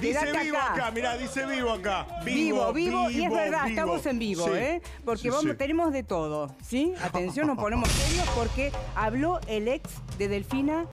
Dice vivo acá. acá, mirá, dice vivo acá. Vivo, vivo, y es verdad, vivo. estamos en vivo, Sí. ¿eh? Porque Sí, vamos, sí. tenemos de todo, ¿sí? Atención, nos ponemos serios porque habló el ex de Delfina